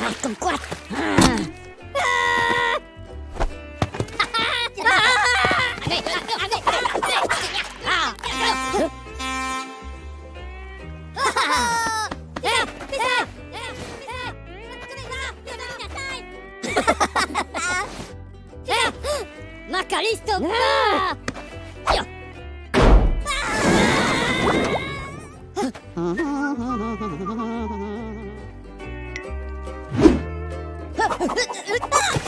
Welcome, quack. Macaristo! Ah! Ah! Ah!